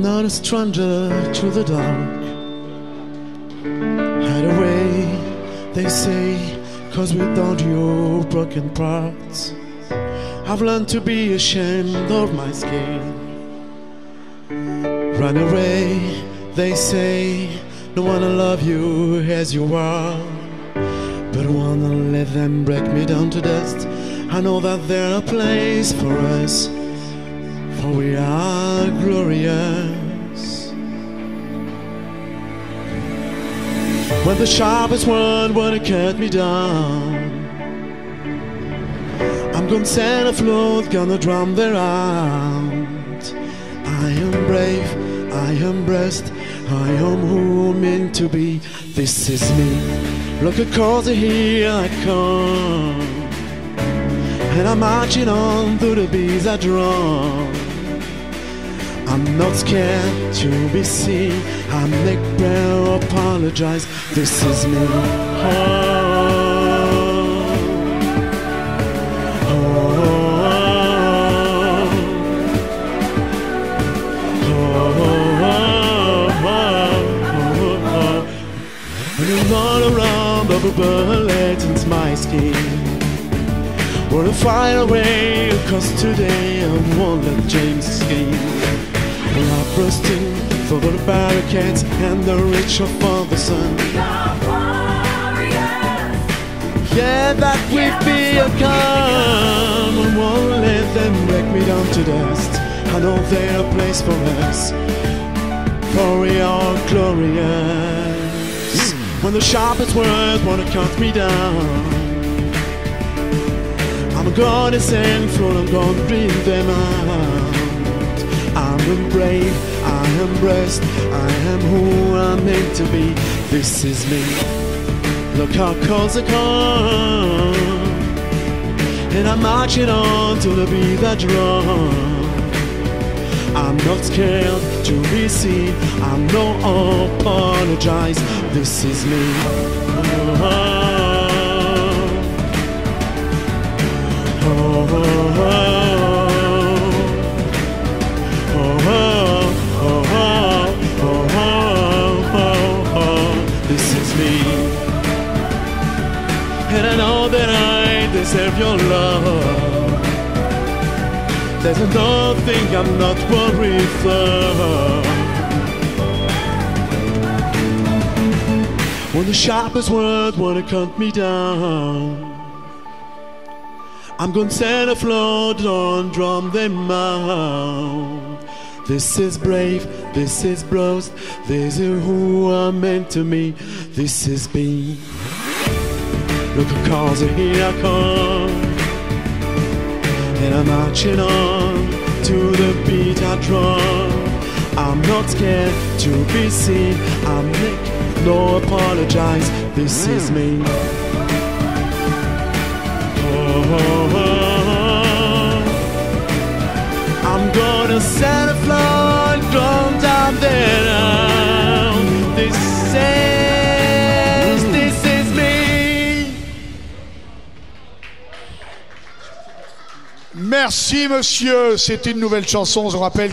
not a stranger to the dark. Hide away, they say, cause without your broken parts, I've learned to be ashamed of my skin. Run away, they say, no will love you as you are. But wanna let them break me down to dust. I know that there's a place for us, for we are glorious. When the sharpest one wanna cut me down, I'm gonna set afloat, gonna drum their out. I am brave, I am blessed, I am who I'm meant to be. This is me. Look across the here I come, and I'm marching on through the bees I drum. I'm not scared to be seen. I make prayer, apologize. This is me. Bubble bullets into my skin. Wanna fire away, cause today I won't let James escape. For the barricades and the rich of the sun. Yeah, that we be a calm and won't let them break me down to dust. I know there's a place for us, for we are glorious. When the sharpest words wanna cut me down, I'm gonna send floor, I'm gonna bring them out. I'm brave, I am blessed, I am who I'm meant to be. This is me. Look how close I come, and I'm marching on to the beat that drum. I'm not scared to be seen. I'm no apologize. This is me. This deserve your love. There's nothing I'm not worried for. When the sharpest word wanna cut me down, I'm gonna set a float on drum them out. This is brave, this is blessed, this is who I'm meant to be. This is me. Look, cause here I come and I'm marching on to the beat I drum. I'm not scared to be seen. I make no apologize. This is me. Oh, oh, oh. Merci monsieur, c'est une nouvelle chanson, je rappelle.